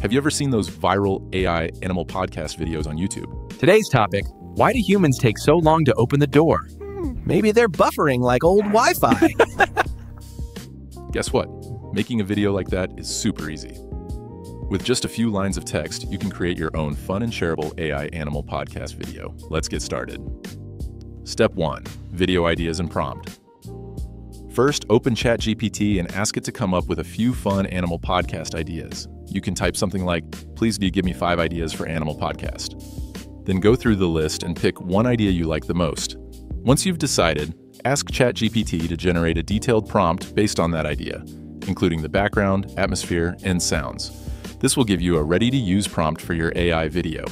Have you ever seen those viral AI animal podcast videos on YouTube? Today's topic Why do humans take so long to open the door? Maybe they're buffering like old Wi Fi. Guess what? Making a video like that is super easy. With just a few lines of text, you can create your own fun and shareable AI animal podcast video. Let's get started. Step 1 Video Ideas and Prompt. First, open ChatGPT and ask it to come up with a few fun animal podcast ideas. You can type something like, Please do give me five ideas for animal podcast? Then go through the list and pick one idea you like the most. Once you've decided, ask ChatGPT to generate a detailed prompt based on that idea, including the background, atmosphere, and sounds. This will give you a ready to use prompt for your AI video.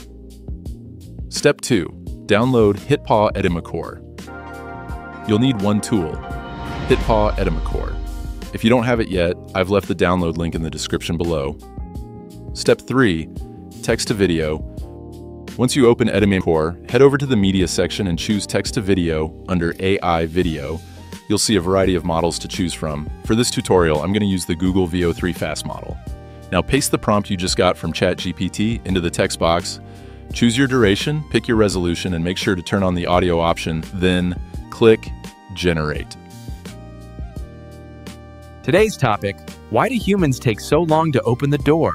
Step 2 Download HitPaw Edimakor. You'll need one tool HitPaw Edimakor. If you don't have it yet, I've left the download link in the description below. Step 3 Text to Video. Once you open Edimakor, head over to the Media section and choose Text to Video under AI Video. You'll see a variety of models to choose from. For this tutorial, I'm going to use the Google Veo 3 Fast model. Now paste the prompt you just got from ChatGPT into the text box. Choose your duration, pick your resolution, and make sure to turn on the audio option, then click Generate. Today's topic Why do humans take so long to open the door?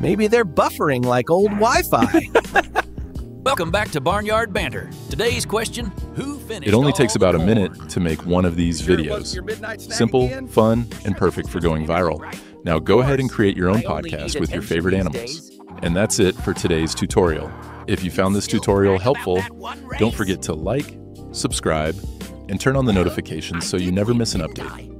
Maybe they're buffering like old Wi Fi. Welcome back to Barnyard Banter. Today's question Who finished? It only all takes about a minute to make one of these videos. Simple, fun, and perfect for going viral. Now go ahead and create your own podcast with your favorite animals. And that's it for today's tutorial. If you found this tutorial helpful, don't forget to like, subscribe, and turn on the notifications so you never miss an update.